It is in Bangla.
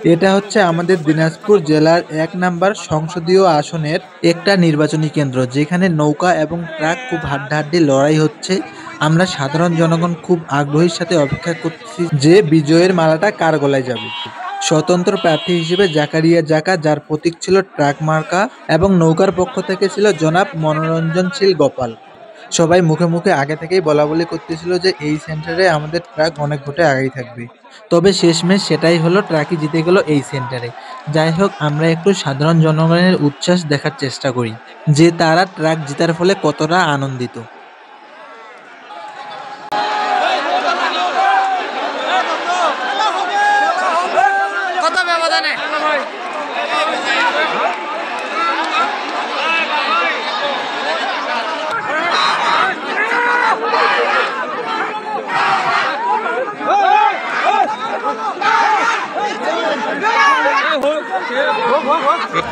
এটা হচ্ছে আমাদের দিনাজপুর জেলার এক নাম্বার সংসদীয় আসনের একটা নির্বাচনী কেন্দ্র, যেখানে নৌকা এবং ট্রাক খুব হাড্ডাহাড্ডি লড়াই হচ্ছে। আমরা সাধারণ জনগণ খুব আগ্রহের সাথে অপেক্ষা করছি যে বিজয়ের মালাটা কার গলায় যাবে। স্বতন্ত্র প্রার্থী হিসেবে জাকারিয়া জাকা, যার প্রতীক ছিল ট্রাক মার্কা, এবং নৌকার পক্ষ থেকে ছিল জনাব মনোরঞ্জনশীল গোপাল। সবাই মুখে মুখে আগে থেকেই বলা বলি করতেছিল যে এই সেন্টারে আমাদের ট্র্যাক অনেক ভোটে আগেই থাকবে। তবে শেষমেশ সেটাই হলো ট্র্যাকই জিতে গেল এই সেন্টারে। যাই হোক, আমরা একটু সাধারণ জনগণের উচ্ছ্বাস দেখার চেষ্টা করি যে তারা ট্র্যাক জেতার ফলে কতটা আনন্দিত। 滚滚滚